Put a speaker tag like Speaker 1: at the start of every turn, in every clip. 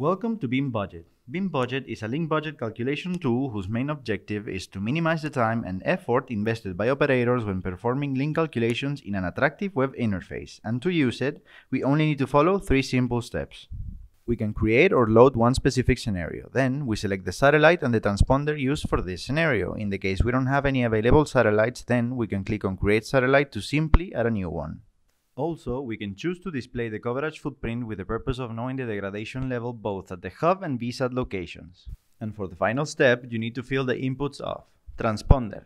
Speaker 1: Welcome to Beam Budget. Beam Budget is a link budget calculation tool whose main objective is to minimize the time and effort invested by operators when performing link calculations in an attractive web interface. And to use it, we only need to follow three simple steps. We can create or load one specific scenario. Then we select the satellite and the transponder used for this scenario. In the case we don't have any available satellites, then we can click on Create Satellite to simply add a new one. Also, we can choose to display the coverage footprint with the purpose of knowing the degradation level both at the hub and VSAT locations. And for the final step, you need to fill the inputs of transponder,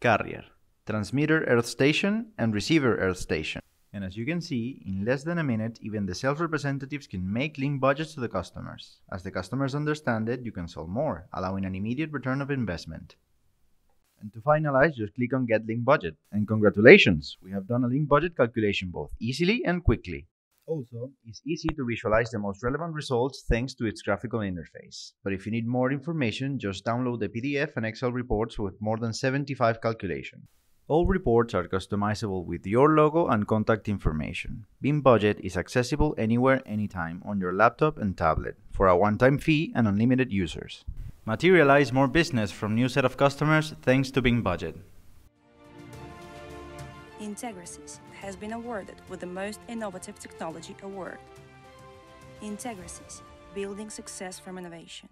Speaker 1: carrier, transmitter earth station, and receiver earth station. And as you can see, in less than a minute, even the sales representatives can make link budgets to the customers. As the customers understand it, you can sell more, allowing an immediate return of investment. And to finalize, just click on Get Link Budget. And congratulations, we have done a link budget calculation both easily and quickly. Also, it's easy to visualize the most relevant results thanks to its graphical interface. But if you need more information, just download the PDF and Excel reports with more than 75 calculations. All reports are customizable with your logo and contact information. Beam Budget is accessible anywhere, anytime on your laptop and tablet for a one-time fee and unlimited users. Materialize more business from new set of customers thanks to Beam Budget.
Speaker 2: Integrasys has been awarded with the Most Innovative Technology Award. Integrasys, building success from innovation.